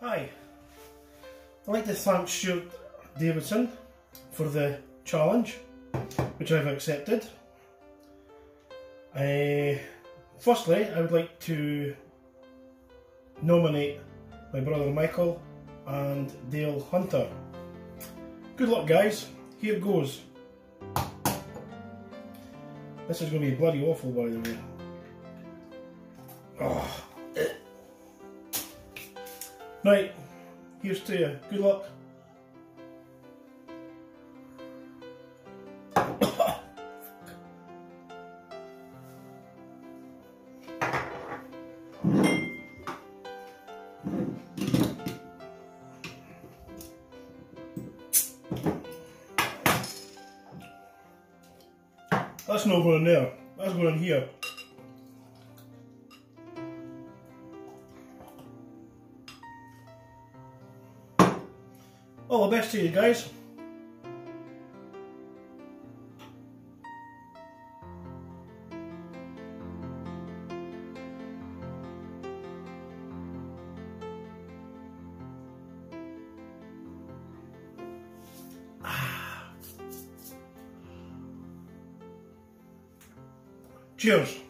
Hi, I'd like to thank Stuart Davidson for the challenge which I've accepted. Uh, firstly, I would like to nominate my brother Michael and Dale Hunter. Good luck guys, here goes. This is going to be bloody awful by the way. Oh. Right, here's to you. Good luck. That's not going in there. That's going in here. All the best to you guys. Ah. Cheers.